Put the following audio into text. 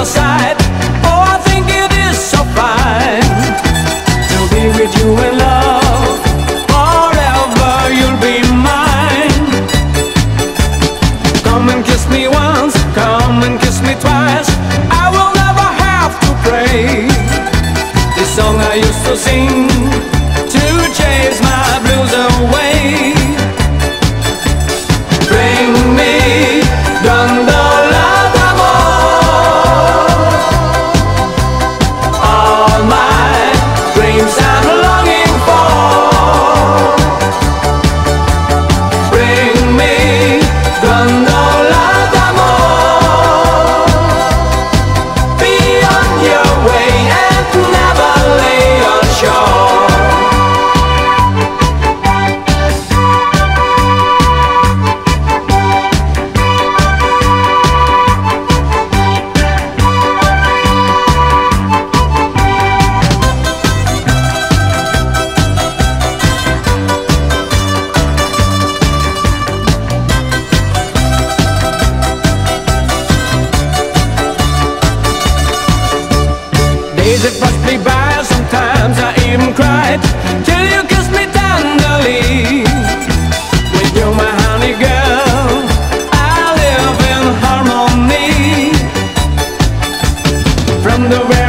my side. Oh, I think it is so fine to be with you in love. Forever you'll be mine. Come and kiss me once, come and kiss me twice. I will never have to pray. This song I used to sing days it rushed me by, sometimes I even cried Till you kissed me tenderly. When you're my honey girl, I live in harmony. From the